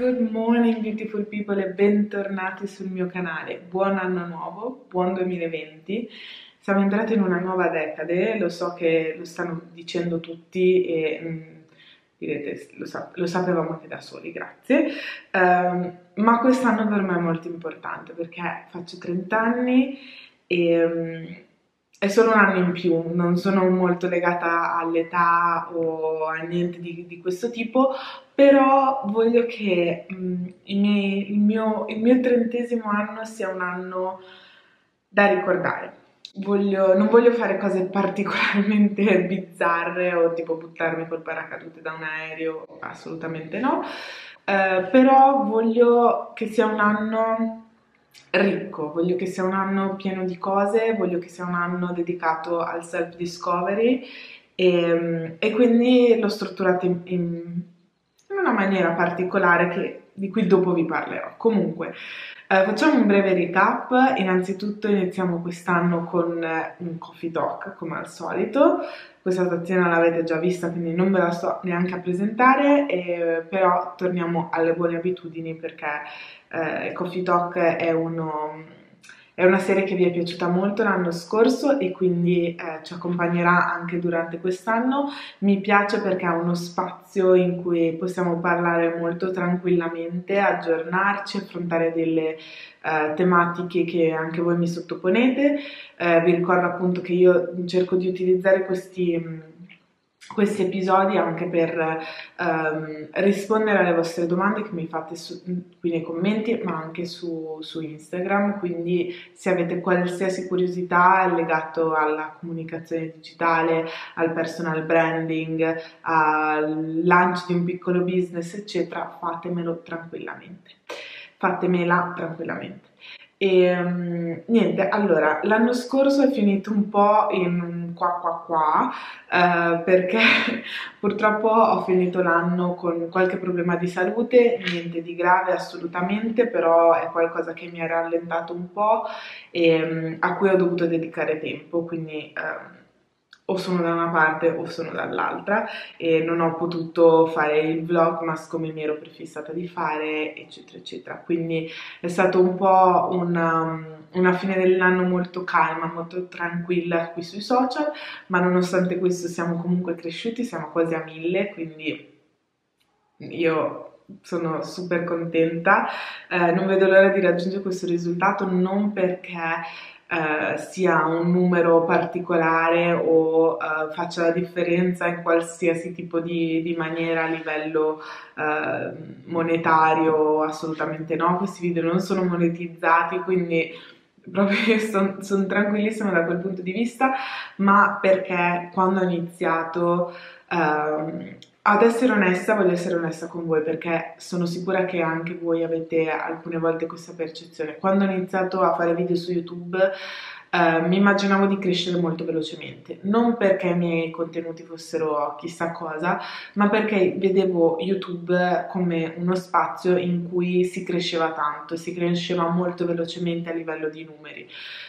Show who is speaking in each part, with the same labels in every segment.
Speaker 1: good morning beautiful people e bentornati sul mio canale. Buon anno nuovo, buon 2020. Siamo entrati in una nuova decade, lo so che lo stanno dicendo tutti e mh, mm, direte lo, sa- lo, sapevamo anche da soli, grazie. Um, ma quest'anno per me è molto importante perché faccio 30 anni e... Um, è solo un anno in più, non sono molto legata all'età o a niente di, di questo tipo, però voglio che mh, mm, miei, il, mio, il mio trentesimo anno sia un anno da ricordare. Voglio, non voglio fare cose particolarmente bizzarre o tipo buttarmi col paracadute da un aereo, assolutamente no, eh, però voglio che sia un anno ricco, voglio che sia un anno pieno di cose, voglio che sia un anno dedicato al self-discovery e, e quindi l'ho strutturato in, in, in, una maniera particolare che, di cui dopo vi parlerò. Comunque, eh, facciamo un breve recap. Innanzitutto iniziamo quest'anno con un coffee talk, come al solito. Questa tazzina l'avete già vista, quindi non ve la sto neanche a presentare, eh, però torniamo alle buone abitudini perché eh, Coffee Talk è, uno, è, una serie che vi è piaciuta molto l'anno scorso e quindi eh, ci accompagnerà anche durante quest'anno. Mi piace perché ha uno spazio in cui possiamo parlare molto tranquillamente, aggiornarci, affrontare delle eh, tematiche che anche voi mi sottoponete. Eh, vi ricordo appunto che io cerco di utilizzare questi questi episodi anche per um, rispondere alle vostre domande che mi fate su, qui nei commenti ma anche su, su, Instagram. Quindi se avete qualsiasi curiosità legato alla comunicazione digitale al personal branding al lancio di un piccolo business eccetera fatemelo tranquillamente. Fatemela tranquillamente. E um, niente, allora, l'anno scorso è finito un po' in un qua qua qua, uh, perché purtroppo ho finito l'anno con qualche problema di salute, niente di grave assolutamente, però è qualcosa che mi ha rallentato un po' e um, a cui ho dovuto dedicare tempo, quindi... Um, o sono da una parte o sono dall'altra e non ho potuto fare il vlogmas come mi ero prefissata di fare eccetera eccetera. Quindi è stato un po' una, una fine dell'anno molto calma molto tranquilla qui sui social ma nonostante questo siamo comunque cresciuti siamo quasi a mille quindi io sono super contenta, eh, non vedo l'ora di raggiungere questo risultato non perché eh, sia un numero particolare o eh, faccia la differenza in qualsiasi tipo di, di maniera a livello eh, monetario, assolutamente no, questi video non sono monetizzati, quindi proprio sono son tranquillissima da quel punto di vista, ma perché quando ho iniziato ehm, ad essere onesta, voglio essere onesta con voi perché sono sicura che anche voi avete alcune volte questa percezione. Quando ho iniziato a fare video su YouTube eh, mi immaginavo di crescere molto velocemente, non perché i miei contenuti fossero chissà cosa, ma perché vedevo YouTube come uno spazio in cui si cresceva tanto, si cresceva molto velocemente a livello di numeri.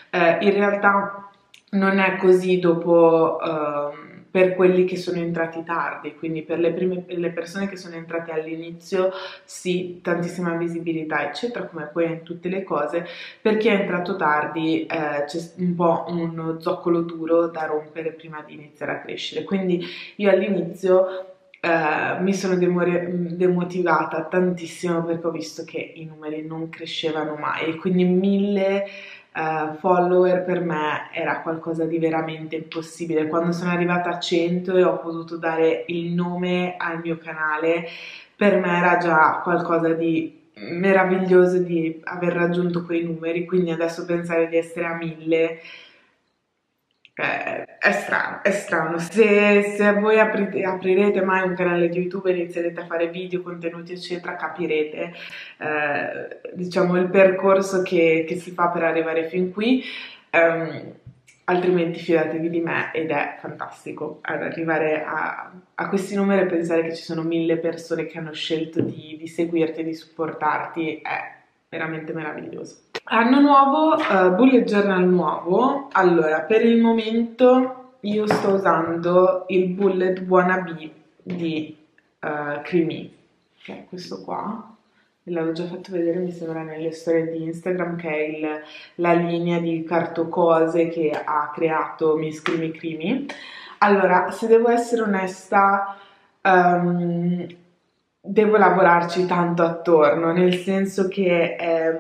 Speaker 1: Eh, in realtà non è così dopo... Eh, per quelli che sono entrati tardi, quindi per le, prime, le persone che sono entrate all'inizio sì, tantissima visibilità eccetera, come poi in tutte le cose, per chi è entrato tardi eh, c'è un po' uno zoccolo duro da rompere prima di iniziare a crescere, quindi io all'inizio Uh, mi sono demotivata tantissimo perché ho visto che i numeri non crescevano mai quindi mille uh, follower per me era qualcosa di veramente impossibile. Quando sono arrivata a 100 e ho potuto dare il nome al mio canale, per me era già qualcosa di meraviglioso di aver raggiunto quei numeri, quindi adesso pensare di essere a 1000 eh, è strano, è strano. Se, se voi aprite, aprirete mai un canale di YouTube e inizierete a fare video, contenuti, eccetera, capirete, eh, diciamo, il percorso che, che, si fa per arrivare fin qui. Um, altrimenti fidatevi di me ed è fantastico ad arrivare a, a, questi numeri e pensare che ci sono mille persone che hanno scelto di, di seguirti e di supportarti è veramente meraviglioso. Anno nuovo, uh, bullet journal nuovo. Allora, per il momento io sto usando il bullet wannabe di uh, Creamy, che è questo qua. l'avevo già fatto vedere, mi sembra, nelle storie di Instagram, che è il, la linea di cartocose che ha creato Miss Crimi Crimi. Allora, se devo essere onesta, um, devo lavorarci tanto attorno, nel senso che è,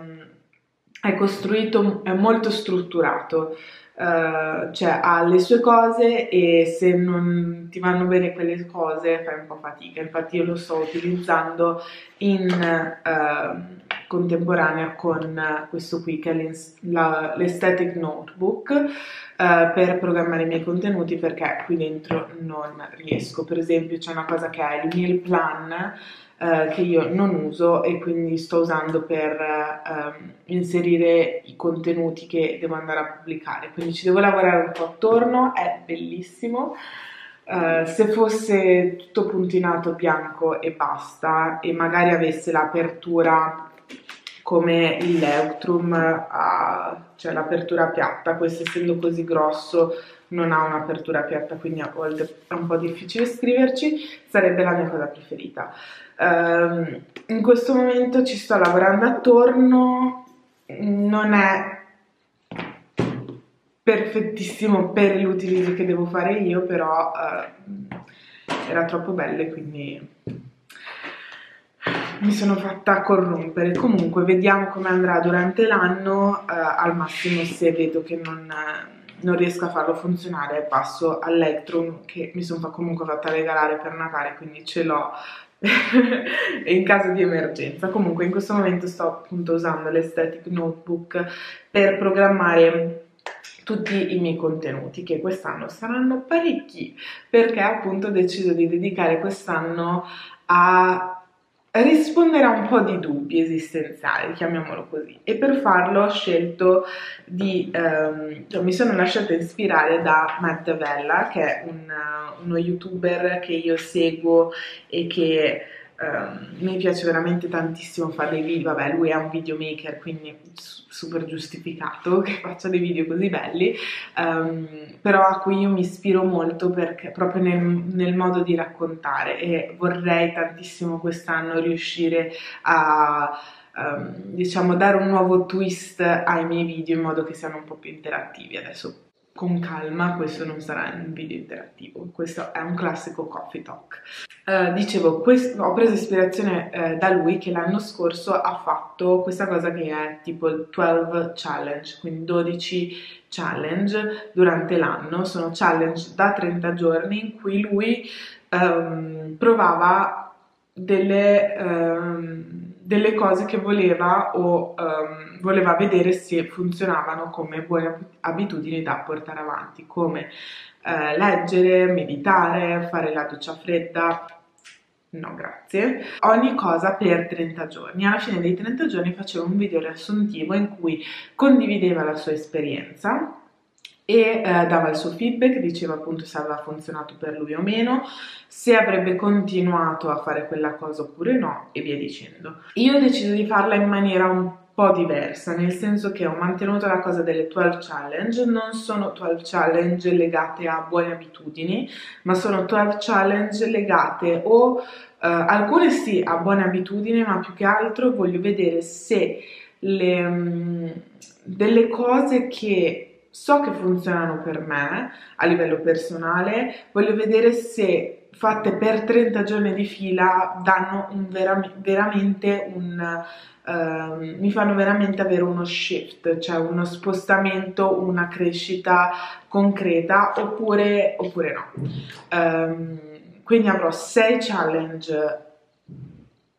Speaker 1: è costruito, è molto strutturato. Uh, cioè ha le sue cose e se non ti vanno bene quelle cose fai un po' fatica. Infatti io lo sto utilizzando in uh, contemporanea con questo qui che è l'Aesthetic Notebook uh, per programmare i miei contenuti perché qui dentro non riesco. Per esempio c'è una cosa che è il meal plan eh, che io non uso e quindi sto usando per eh, inserire i contenuti che devo andare a pubblicare. Quindi ci devo lavorare un po' attorno, è bellissimo. Uh, se fosse tutto puntinato bianco e basta e magari avesse l'apertura come il Leutrum, uh, cioè l'apertura piatta, questo essendo così grosso non ha un'apertura piatta, quindi a volte è un po' difficile scriverci, sarebbe la mia cosa preferita. Um, in questo momento ci sto lavorando attorno, non è perfettissimo per l'utilizzo che devo fare io, però uh, era troppo bello e quindi mi sono fatta corrompere. Comunque vediamo come andrà durante l'anno, uh, al massimo se vedo che non... Non riesco a farlo funzionare passo all'Electrum che mi sono comunque fatta regalare per Natale quindi ce l'ho in caso di emergenza. Comunque in questo momento sto appunto usando l'Aesthetic Notebook per programmare tutti i miei contenuti che quest'anno saranno parecchi perché appunto ho deciso di dedicare quest'anno a rispondere a un po' di dubbi esistenziali, chiamiamolo così, e per farlo ho scelto di, um, cioè mi sono lasciata ispirare da Matt Davella, che è un, uno youtuber che io seguo e che Um, mi piace veramente tantissimo fare dei video, vabbè lui è un videomaker quindi super giustificato che faccia dei video così belli, um, però a cui io mi ispiro molto perché proprio nel, nel modo di raccontare. E vorrei tantissimo quest'anno riuscire a um, diciamo dare un nuovo twist ai miei video in modo che siano un po' più interattivi. Adesso con calma, questo non sarà un video interattivo, questo è un classico coffee talk. Uh, dicevo, ho preso ispirazione uh, da lui che l'anno scorso ha fatto questa cosa che è tipo il 12 challenge, quindi 12 challenge durante l'anno, sono challenge da 30 giorni in cui lui um, provava delle... Um, delle cose che voleva o um, voleva vedere se funzionavano come buone abitudini da portare avanti, come uh, leggere, meditare, fare la doccia fredda. No, grazie. Ogni cosa per 30 giorni. Alla fine dei 30 giorni faceva un video riassuntivo in cui condivideva la sua esperienza e eh, dava il suo feedback, diceva appunto se aveva funzionato per lui o meno, se avrebbe continuato a fare quella cosa oppure no e via dicendo. Io ho deciso di farla in maniera un po' diversa, nel senso che ho mantenuto la cosa delle 12 challenge, non sono 12 challenge legate a buone abitudini, ma sono 12 challenge legate o uh, alcune sì a buone abitudini, ma più che altro voglio vedere se le, um, delle cose che so che funzionano per me a livello personale, voglio vedere se fatte per 30 giorni di fila danno un vera, veramente un uh, mi fanno veramente avere uno shift, cioè uno spostamento, una crescita concreta oppure, oppure no. Um, quindi avrò 6 challenge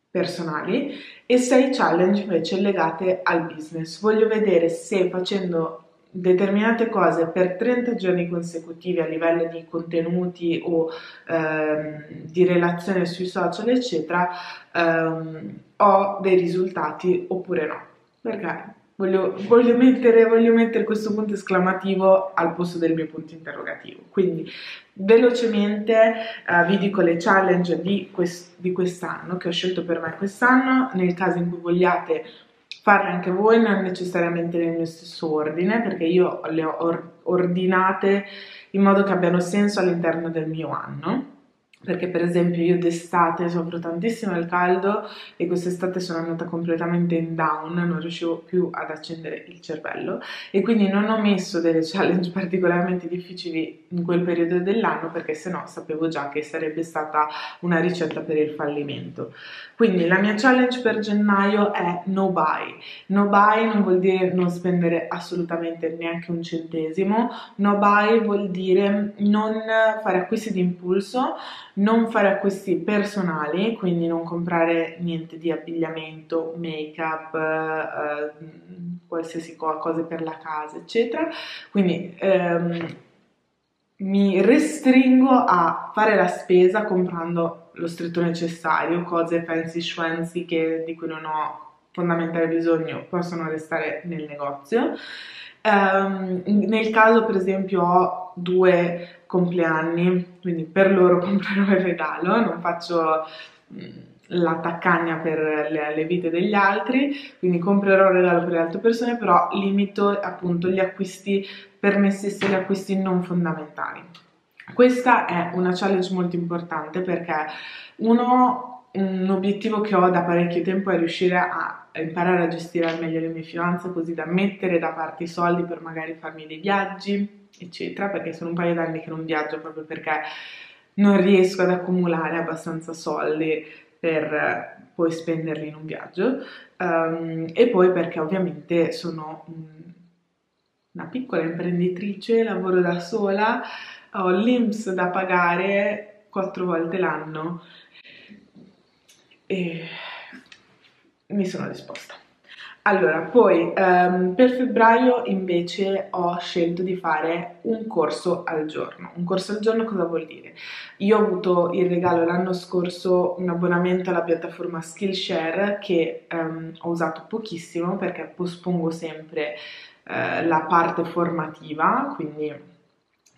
Speaker 1: personali e 6 challenge invece legate al business. Voglio vedere se facendo determinate cose per 30 giorni consecutivi a livello di contenuti o ehm, di relazione sui social eccetera ehm, ho dei risultati oppure no. Perché voglio, voglio, mettere, voglio mettere questo punto esclamativo al posto del mio punto interrogativo. Quindi velocemente eh, vi dico le challenge di, quest, di quest'anno che ho scelto per me quest'anno. Nel caso in cui vogliate farle anche voi, non necessariamente nel mio stesso ordine, perché io le ho ordinate in modo che abbiano senso all'interno del mio anno. Perché per esempio io d'estate soffro tantissimo il caldo e quest'estate sono andata completamente in down, non riuscivo più ad accendere il cervello e quindi non ho messo delle challenge particolarmente difficili in quel periodo dell'anno perché sennò sapevo già che sarebbe stata una ricetta per il fallimento. Quindi la mia challenge per gennaio è no buy. No buy non vuol dire non spendere assolutamente neanche un centesimo, no buy vuol dire non fare acquisti di impulso, non fare acquisti personali, quindi non comprare niente di abbigliamento, make up, eh, qualsiasi cosa, per la casa, eccetera. Quindi ehm, mi restringo a fare la spesa comprando lo stretto necessario, cose fancy schwancy che, di cui non ho fondamentale bisogno possono restare nel negozio. Um, nel caso per esempio ho due compleanni, quindi per loro comprerò il regalo, non faccio mm, la taccagna per le, le, vite degli altri, quindi comprerò il regalo per le altre persone, però limito appunto gli acquisti per me stessi, gli acquisti non fondamentali. Questa è una challenge molto importante perché uno un obiettivo che ho da parecchio tempo è riuscire a imparare a gestire al meglio le mie finanze così da mettere da parte i soldi per magari farmi dei viaggi, eccetera, perché sono un paio d'anni che non viaggio proprio perché non riesco ad accumulare abbastanza soldi per poi spenderli in un viaggio. Um, e poi perché ovviamente sono una piccola imprenditrice, lavoro da sola, ho l'IMS da pagare quattro volte l'anno. E mi sono disposta. Allora, poi um, per febbraio invece ho scelto di fare un corso al giorno. Un corso al giorno cosa vuol dire? Io ho avuto il regalo l'anno scorso un abbonamento alla piattaforma Skillshare che um, ho usato pochissimo perché pospongo sempre uh, la parte formativa, quindi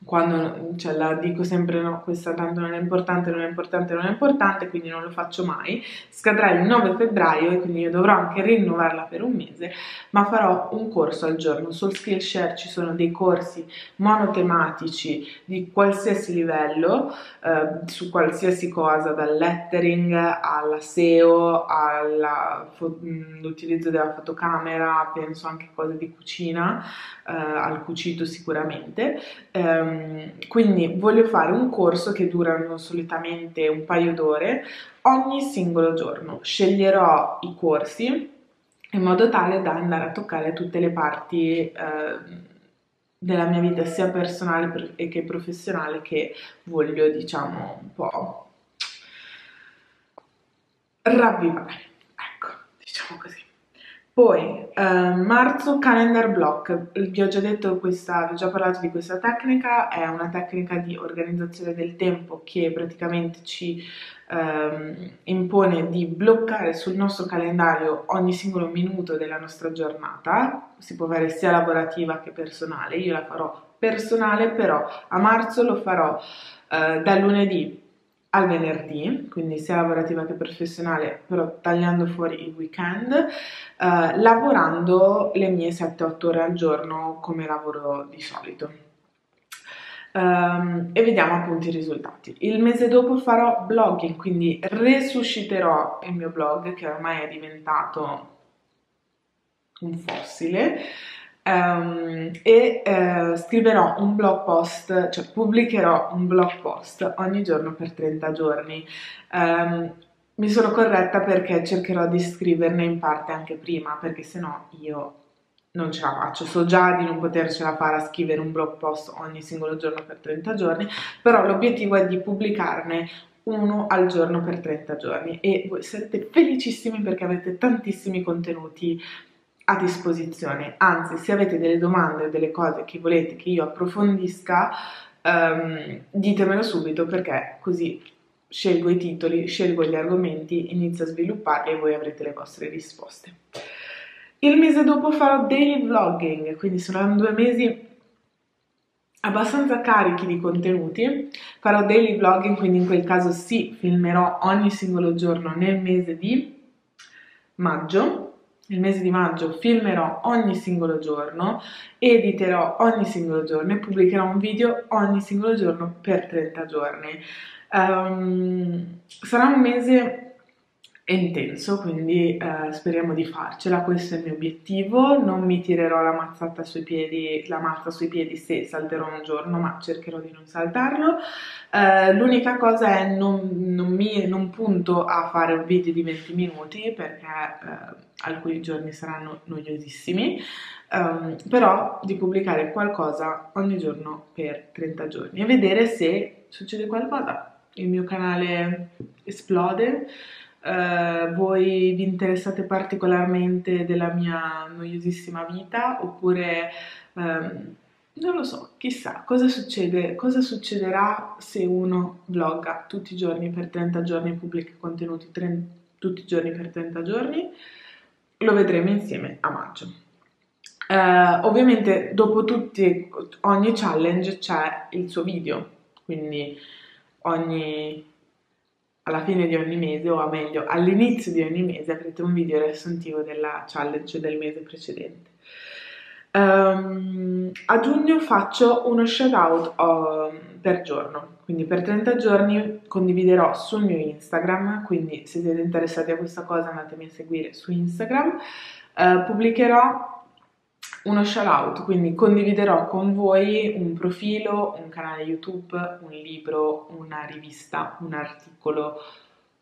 Speaker 1: quando cioè, la dico sempre no, questa tanto non è importante, non è importante, non è importante, quindi non lo faccio mai. Scadrà il 9 febbraio e quindi io dovrò anche rinnovarla per un mese, ma farò un corso al giorno. Sul Skillshare ci sono dei corsi monotematici di qualsiasi livello, eh, su qualsiasi cosa, dal lettering alla SEO, all'utilizzo della fotocamera, penso anche cose di cucina, eh, al cucito sicuramente. Um, quindi voglio fare un corso che durano solitamente un paio d'ore ogni singolo giorno. Sceglierò i corsi in modo tale da andare a toccare tutte le parti eh, della mia vita, sia personale che professionale, che voglio, diciamo, un po' ravvivare. Ecco, diciamo così. Poi, eh, marzo calendar block, vi ho già detto questa, vi ho già parlato di questa tecnica, è una tecnica di organizzazione del tempo che praticamente ci eh, impone di bloccare sul nostro calendario ogni singolo minuto della nostra giornata, si può fare sia lavorativa che personale, io la farò personale, però a marzo lo farò eh, da lunedì al venerdì, quindi sia lavorativa che professionale, però tagliando fuori i weekend, eh, lavorando le mie 7-8 ore al giorno come lavoro di solito. Um, e vediamo appunto i risultati. Il mese dopo farò blogging, quindi resusciterò il mio blog che ormai è diventato un fossile um, e uh, scriverò un blog post, cioè pubblicherò un blog post ogni giorno per 30 giorni. Um, mi sono corretta perché cercherò di scriverne in parte anche prima, perché sennò io non ce la faccio, so già di non potercela fare a scrivere un blog post ogni singolo giorno per 30 giorni, però l'obiettivo è di pubblicarne uno al giorno per 30 giorni e voi sarete felicissimi perché avete tantissimi contenuti a disposizione. Anzi, se avete delle domande o delle cose che volete che io approfondisca, um, ditemelo subito perché così scelgo i titoli, scelgo gli argomenti, inizio a svilupparli e voi avrete le vostre risposte. Il mese dopo farò daily vlogging, quindi saranno due mesi abbastanza carichi di contenuti. Farò daily vlogging, quindi in quel caso sì, filmerò ogni singolo giorno nel mese di maggio il mese di maggio filmerò ogni singolo giorno, editerò ogni singolo giorno e pubblicherò un video ogni singolo giorno per 30 giorni. Um, sarà un mese è intenso, quindi eh, speriamo di farcela, questo è il mio obiettivo, non mi tirerò la mazzata sui piedi, la mazza sui piedi se salterò un giorno, ma cercherò di non saltarlo. Eh, l'unica cosa è non, non, mi, non punto a fare un video di 20 minuti perché eh, alcuni giorni saranno noiosissimi, um, però di pubblicare qualcosa ogni giorno per 30 giorni e vedere se succede qualcosa. Il mio canale esplode Uh, voi vi interessate particolarmente della mia noiosissima vita oppure um, non lo so, chissà cosa succede, cosa succederà se uno vlogga tutti i giorni per 30 giorni e pubblica contenuti 30, tutti i giorni per 30 giorni. Lo vedremo insieme a maggio. Uh, ovviamente dopo tutti, ogni challenge c'è il suo video, quindi ogni alla fine di ogni mese, o meglio all'inizio di ogni mese, avrete un video riassuntivo della challenge del mese precedente. Um, a giugno faccio uno shout out um, per giorno, quindi per 30 giorni condividerò sul mio Instagram, quindi se siete interessati a questa cosa andatemi a seguire su Instagram. Uh, pubblicherò uno shout out, quindi condividerò con voi un profilo, un canale YouTube, un libro, una rivista, un articolo,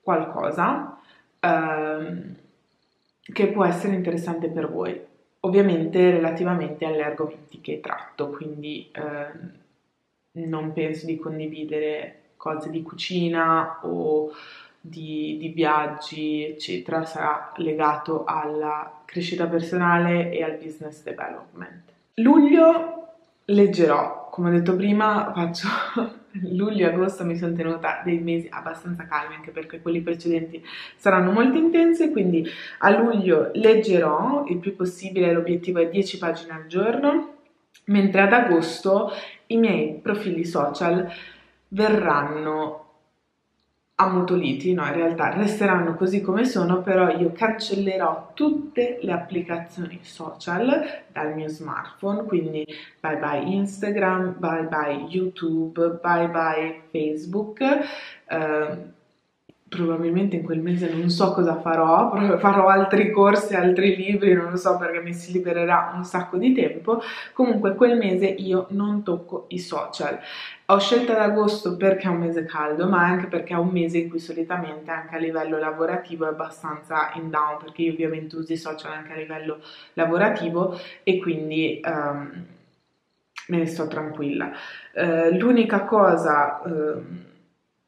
Speaker 1: qualcosa ehm, che può essere interessante per voi. Ovviamente relativamente agli argomenti che tratto, quindi ehm, non penso di condividere cose di cucina o di, di viaggi, eccetera, sarà legato alla crescita personale e al business development. Luglio leggerò, come ho detto prima, faccio luglio e agosto mi sono tenuta dei mesi abbastanza calmi anche perché quelli precedenti saranno molto intensi quindi a luglio leggerò il più possibile l'obiettivo è 10 pagine al giorno mentre ad agosto i miei profili social verranno ammutoliti, no, in realtà resteranno così come sono, però io cancellerò tutte le applicazioni social dal mio smartphone, quindi bye bye Instagram, bye bye YouTube, bye bye Facebook. Eh, probabilmente in quel mese non so cosa farò, farò altri corsi, altri libri, non lo so perché mi si libererà un sacco di tempo. Comunque quel mese io non tocco i social. Ho scelto ad agosto perché è un mese caldo, ma anche perché è un mese in cui solitamente anche a livello lavorativo è abbastanza in down, perché io ovviamente uso i social anche a livello lavorativo e quindi um, me ne sto tranquilla. Uh, l'unica cosa... Uh,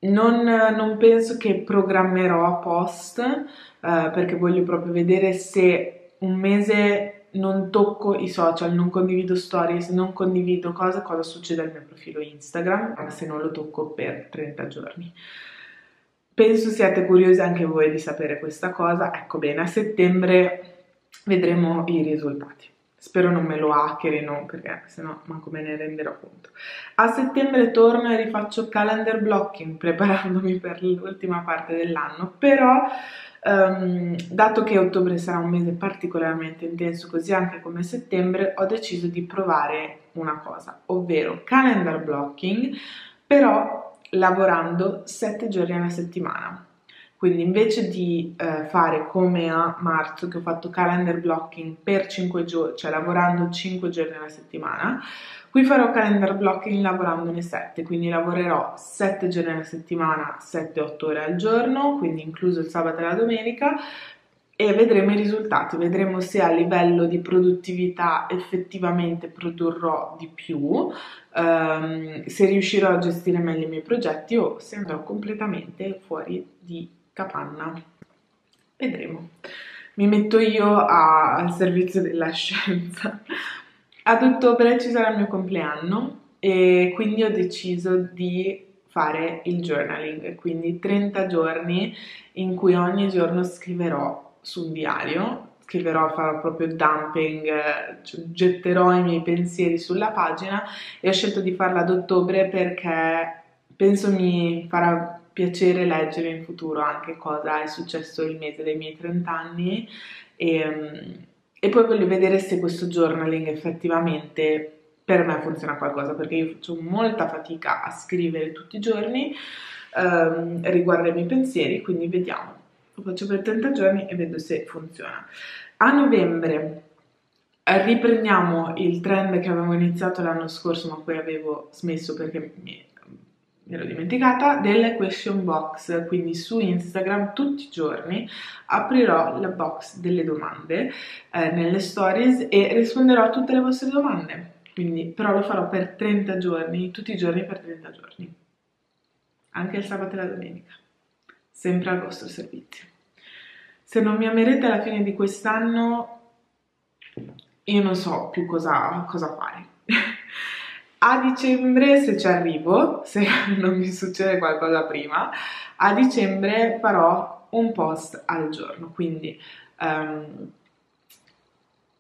Speaker 1: non, non, penso che programmerò post uh, perché voglio proprio vedere se un mese non tocco i social, non condivido stories, non condivido cose, cosa succede al mio profilo Instagram se non lo tocco per 30 giorni. Penso siate curiosi anche voi di sapere questa cosa. Ecco bene, a settembre vedremo i risultati. Spero non me lo hackerino perché sennò manco me ne renderò conto. A settembre torno e rifaccio calendar blocking preparandomi per l'ultima parte dell'anno, però um, dato che ottobre sarà un mese particolarmente intenso, così anche come settembre, ho deciso di provare una cosa, ovvero calendar blocking, però lavorando 7 giorni alla settimana. Quindi invece di eh, fare come a marzo che ho fatto calendar blocking per 5 giorni, cioè lavorando 5 giorni alla settimana, qui farò calendar blocking lavorandone 7, quindi lavorerò 7 giorni alla settimana, 7-8 ore al giorno, quindi incluso il sabato e la domenica, e vedremo i risultati, vedremo se a livello di produttività effettivamente produrrò di più, um, se riuscirò a gestire meglio i miei progetti o se andrò completamente fuori di capanna. Vedremo. Mi metto io a, al servizio della scienza. Ad ottobre ci sarà il mio compleanno e quindi ho deciso di fare il journaling, quindi 30 giorni in cui ogni giorno scriverò su un diario, scriverò, farò proprio dumping, cioè getterò i miei pensieri sulla pagina e ho scelto di farla ad ottobre perché penso mi farà piacere leggere in futuro anche cosa è successo il mese dei miei 30 anni e, e poi voglio vedere se questo journaling effettivamente per me funziona qualcosa perché io faccio molta fatica a scrivere tutti i giorni ehm, riguardo ai miei pensieri, quindi vediamo. Lo faccio per 30 giorni e vedo se funziona. A novembre riprendiamo il trend che avevo iniziato l'anno scorso, ma poi avevo smesso perché mi mi ero dimenticata, delle question box, quindi su Instagram tutti i giorni aprirò la box delle domande eh, nelle stories e risponderò a tutte le vostre domande, quindi però lo farò per 30 giorni, tutti i giorni per 30 giorni, anche il sabato e la domenica, sempre al vostro servizio. Se non mi amerete alla fine di quest'anno, io non so più cosa, cosa fare. A dicembre, se ci arrivo, se non mi succede qualcosa prima, a dicembre farò un post al giorno, quindi um,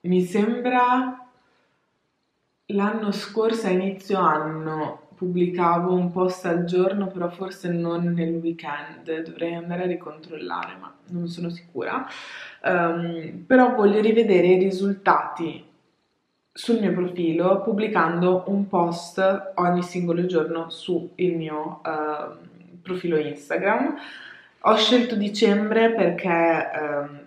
Speaker 1: mi sembra l'anno scorso a inizio anno pubblicavo un post al giorno, però forse non nel weekend, dovrei andare a ricontrollare, ma non sono sicura. Um, però voglio rivedere i risultati sul mio profilo pubblicando un post ogni singolo giorno sul mio uh, profilo Instagram. Ho scelto dicembre perché uh,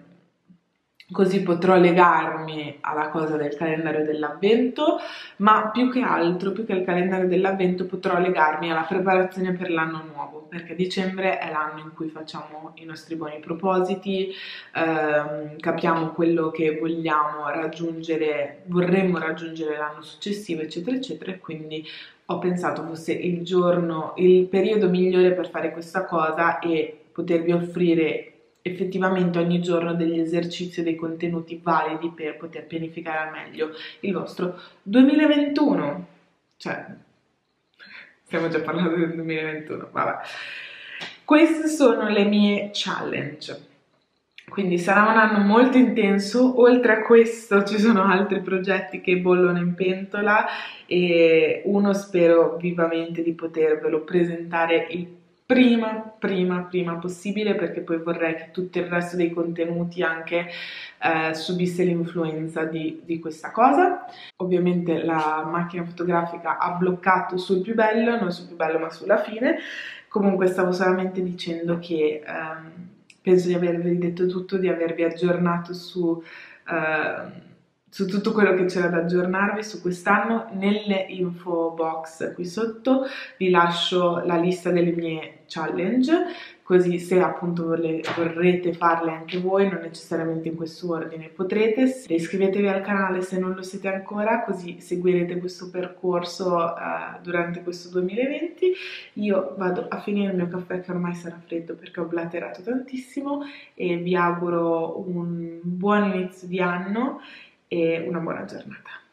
Speaker 1: così potrò legarmi alla cosa del calendario dell'avvento, ma più che altro, più che al calendario dell'avvento, potrò legarmi alla preparazione per l'anno nuovo, perché dicembre è l'anno in cui facciamo i nostri buoni propositi, ehm, capiamo quello che vogliamo raggiungere, vorremmo raggiungere l'anno successivo, eccetera, eccetera, e quindi ho pensato fosse il giorno, il periodo migliore per fare questa cosa e potervi offrire effettivamente ogni giorno degli esercizi e dei contenuti validi per poter pianificare al meglio il vostro 2021. Cioè, stiamo già parlando del 2021, vabbè. Queste sono le mie challenge. Quindi sarà un anno molto intenso, oltre a questo ci sono altri progetti che bollono in pentola e uno spero vivamente di potervelo presentare il prima, prima, prima possibile perché poi vorrei che tutto il resto dei contenuti anche eh, subisse l'influenza di, di, questa cosa. Ovviamente la macchina fotografica ha bloccato sul più bello, non sul più bello ma sulla fine. Comunque stavo solamente dicendo che ehm, penso di avervi detto tutto, di avervi aggiornato su... Eh, su tutto quello che c'era da aggiornarvi su quest'anno nelle info box qui sotto vi lascio la lista delle mie challenge così se appunto vorrete farle anche voi non necessariamente in questo ordine potrete iscrivetevi al canale se non lo siete ancora così seguirete questo percorso uh, durante questo 2020 io vado a finire il mio caffè che ormai sarà freddo perché ho blaterato tantissimo e vi auguro un buon inizio di anno e una buona giornata.